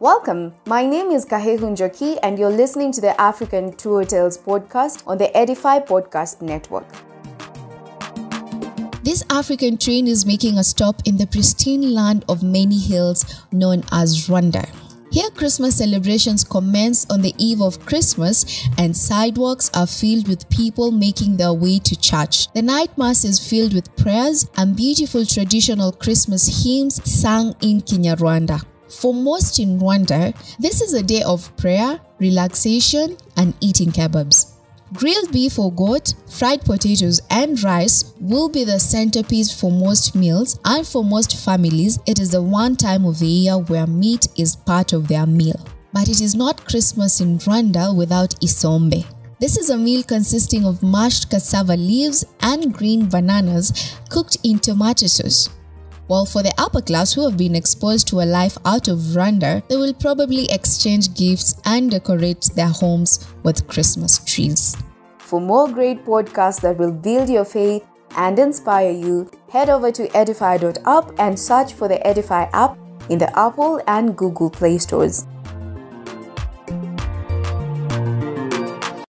Welcome. My name is Kahehun Joki, and you're listening to the African Tour Tales podcast on the Edify Podcast Network. This African train is making a stop in the pristine land of many hills known as Rwanda. Here, Christmas celebrations commence on the eve of Christmas, and sidewalks are filled with people making their way to church. The night mass is filled with prayers and beautiful traditional Christmas hymns sung in Kinyarwanda. For most in Rwanda, this is a day of prayer, relaxation, and eating kebabs. Grilled beef or goat, fried potatoes, and rice will be the centerpiece for most meals, and for most families, it is the one time of the year where meat is part of their meal. But it is not Christmas in Rwanda without isombe. This is a meal consisting of mashed cassava leaves and green bananas cooked in tomato sauce. While for the upper class who have been exposed to a life out of Rwanda, they will probably exchange gifts and decorate their homes with Christmas trees. For more great podcasts that will build your faith and inspire you, head over to edify.app and search for the Edify app in the Apple and Google Play stores.